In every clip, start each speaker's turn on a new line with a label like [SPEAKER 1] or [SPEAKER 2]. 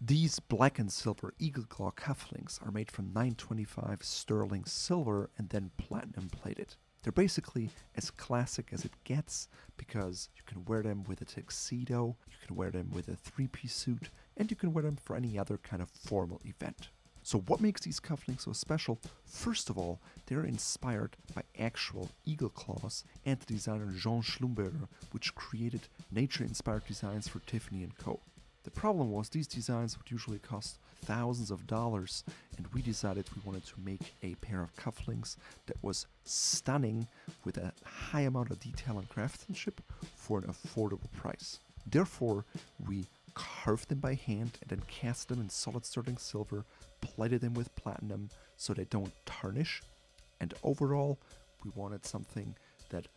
[SPEAKER 1] These black and silver eagle claw cufflinks are made from 925 sterling silver and then platinum plated. They're basically as classic as it gets because you can wear them with a tuxedo, you can wear them with a three piece suit, and you can wear them for any other kind of formal event. So, what makes these cufflinks so special? First of all, they're inspired by actual eagle claws and the designer Jean Schlumberger, which created nature inspired designs for Tiffany & Co. The problem was these designs would usually cost thousands of dollars, and we decided we wanted to make a pair of cufflinks that was stunning with a high amount of detail and craftsmanship for an affordable price. Therefore, we carved them by hand and then cast them in solid sterling silver, plated them with platinum so they don't tarnish, and overall, we wanted something that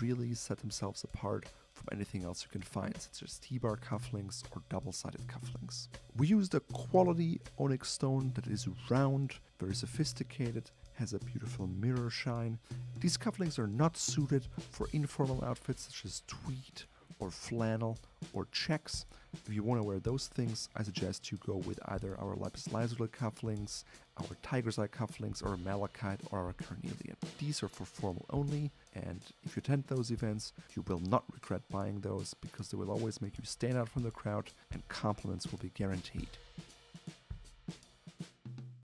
[SPEAKER 1] really set themselves apart from anything else you can find, such as T-bar cufflinks or double-sided cufflinks. We used a quality onyx stone that is round, very sophisticated, has a beautiful mirror shine. These cufflinks are not suited for informal outfits such as tweed or flannel or checks. If you want to wear those things, I suggest you go with either our lapis lazuli cufflinks, our tiger's eye cufflinks, or a malachite or our carnelian. These are for formal only, and if you attend those events, you will not regret buying those because they will always make you stand out from the crowd and compliments will be guaranteed.